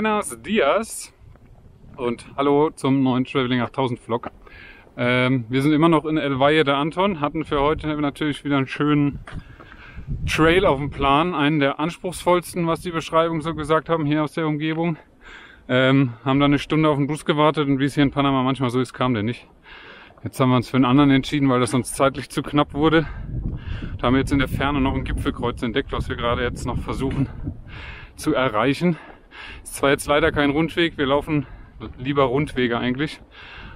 Buenos Dias und hallo zum neuen Traveling 8000 Vlog. Ähm, wir sind immer noch in El Valle de Anton, hatten für heute natürlich wieder einen schönen Trail auf dem Plan, einen der anspruchsvollsten, was die Beschreibung so gesagt haben, hier aus der Umgebung. Ähm, haben dann eine Stunde auf den Bus gewartet und wie es hier in Panama manchmal so ist, kam der nicht. Jetzt haben wir uns für einen anderen entschieden, weil das uns zeitlich zu knapp wurde. Da haben wir jetzt in der Ferne noch ein Gipfelkreuz entdeckt, was wir gerade jetzt noch versuchen zu erreichen. Ist zwar jetzt leider kein Rundweg, wir laufen lieber Rundwege eigentlich,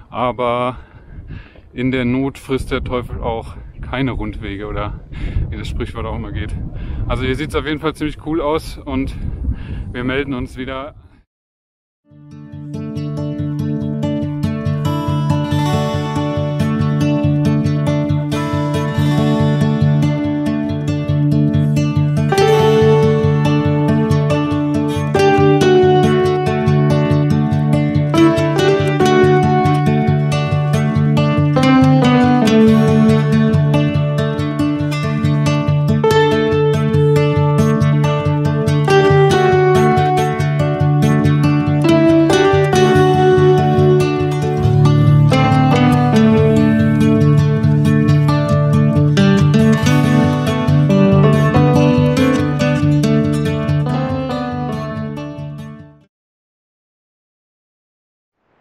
aber in der Not frisst der Teufel auch keine Rundwege oder wie das Sprichwort auch immer geht. Also hier sieht es auf jeden Fall ziemlich cool aus und wir melden uns wieder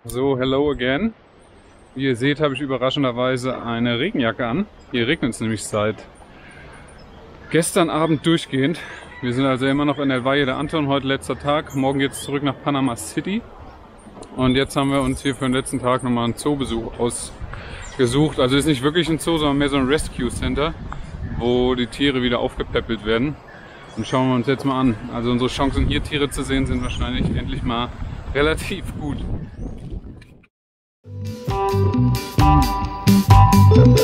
So, hello again. Wie ihr seht, habe ich überraschenderweise eine Regenjacke an. Hier regnet es nämlich seit gestern Abend durchgehend. Wir sind also immer noch in der Valle de Anton, heute letzter Tag. Morgen geht es zurück nach Panama City. Und jetzt haben wir uns hier für den letzten Tag nochmal einen Zoobesuch ausgesucht. Also ist nicht wirklich ein Zoo, sondern mehr so ein Rescue Center, wo die Tiere wieder aufgepäppelt werden. Und schauen wir uns jetzt mal an. Also unsere Chancen hier Tiere zu sehen sind wahrscheinlich endlich mal relativ gut. Thank you.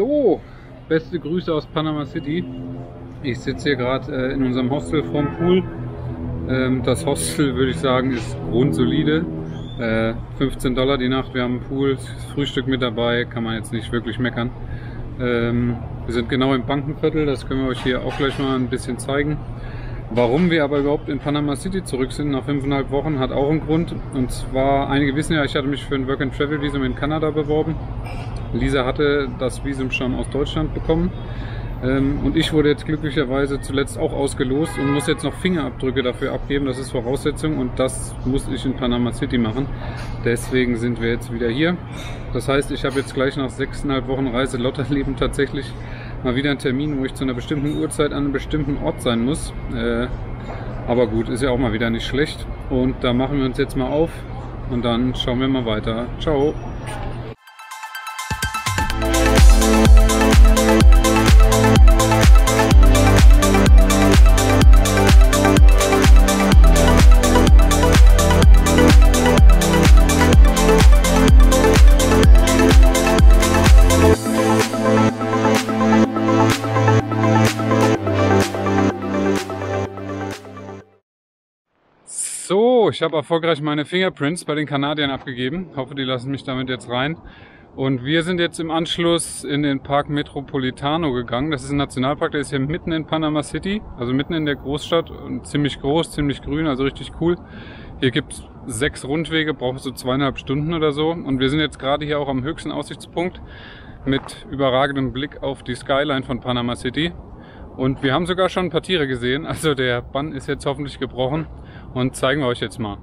So, beste Grüße aus Panama City. Ich sitze hier gerade äh, in unserem Hostel vorm Pool. Ähm, das Hostel, würde ich sagen, ist grundsolide. Äh, 15 Dollar die Nacht, wir haben einen Pool, Frühstück mit dabei, kann man jetzt nicht wirklich meckern. Ähm, wir sind genau im Bankenviertel, das können wir euch hier auch gleich mal ein bisschen zeigen. Warum wir aber überhaupt in Panama City zurück sind nach fünfeinhalb Wochen, hat auch einen Grund. Und zwar, einige wissen ja, ich hatte mich für ein Work-and-Travel-Visum in Kanada beworben. Lisa hatte das Visum schon aus Deutschland bekommen. Ähm, und ich wurde jetzt glücklicherweise zuletzt auch ausgelost und muss jetzt noch Fingerabdrücke dafür abgeben. Das ist Voraussetzung und das muss ich in Panama City machen. Deswegen sind wir jetzt wieder hier. Das heißt, ich habe jetzt gleich nach sechseinhalb Wochen Reise Lotterleben tatsächlich mal wieder einen Termin, wo ich zu einer bestimmten Uhrzeit an einem bestimmten Ort sein muss. Äh, aber gut, ist ja auch mal wieder nicht schlecht. Und da machen wir uns jetzt mal auf und dann schauen wir mal weiter. Ciao! Ich habe erfolgreich meine Fingerprints bei den Kanadiern abgegeben. Hoffe, die lassen mich damit jetzt rein. Und wir sind jetzt im Anschluss in den Park Metropolitano gegangen. Das ist ein Nationalpark, der ist hier mitten in Panama City, also mitten in der Großstadt. Und ziemlich groß, ziemlich grün, also richtig cool. Hier gibt's sechs Rundwege, braucht so zweieinhalb Stunden oder so. Und wir sind jetzt gerade hier auch am höchsten Aussichtspunkt mit überragendem Blick auf die Skyline von Panama City. Und wir haben sogar schon ein paar Tiere gesehen. Also der Bann ist jetzt hoffentlich gebrochen und zeigen wir euch jetzt mal.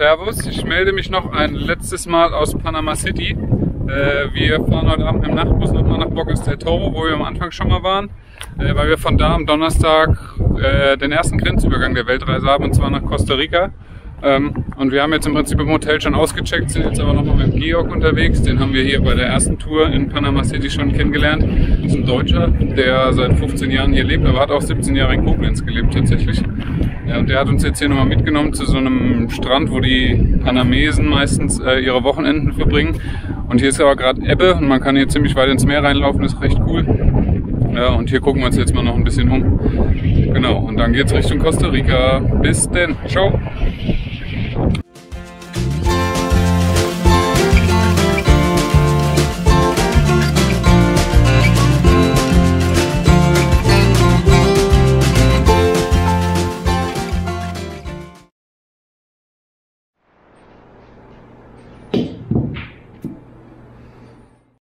Servus, ich melde mich noch ein letztes Mal aus Panama City. Äh, wir fahren heute Abend im Nachtbus nochmal nach Bocas del Toro, wo wir am Anfang schon mal waren, äh, weil wir von da am Donnerstag äh, den ersten Grenzübergang der Weltreise haben, und zwar nach Costa Rica. Ähm, und wir haben jetzt im Prinzip im Hotel schon ausgecheckt, sind jetzt aber nochmal mit Georg unterwegs. Den haben wir hier bei der ersten Tour in Panama City schon kennengelernt. Das ist ein Deutscher, der seit 15 Jahren hier lebt, aber hat auch 17 Jahre in Koblenz gelebt tatsächlich. Ja, und der hat uns jetzt hier nochmal mitgenommen zu so einem Strand, wo die Panamesen meistens äh, ihre Wochenenden verbringen. Und hier ist aber gerade Ebbe und man kann hier ziemlich weit ins Meer reinlaufen, ist recht cool. Ja, und hier gucken wir uns jetzt mal noch ein bisschen um. Genau, und dann geht's Richtung Costa Rica. Bis denn. Ciao.